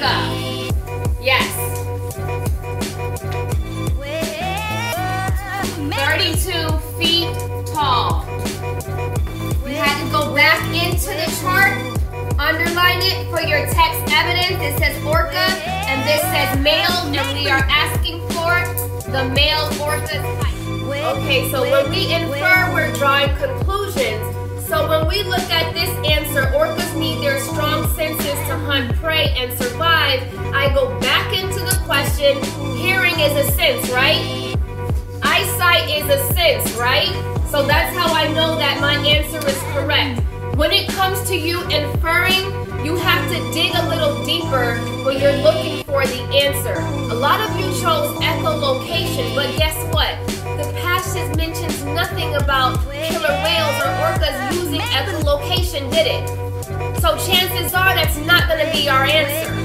Yes. 32 feet tall. We had to go back into the chart, underline it for your text evidence. It says orca, and this says male, and we are asking for the male orca type. Okay, so when we infer, we're drawing conclusions. So when we look at this answer, hunt prey and survive. I go back into the question. Hearing is a sense, right? Eyesight is a sense, right? So that's how I know that my answer is correct. When it comes to you inferring, you have to dig a little deeper when you're looking for the answer. A lot of you chose echolocation, but guess what? The passage mentions nothing about killer whales or orcas using echolocation, did it? So chances are that's not going to be our answer.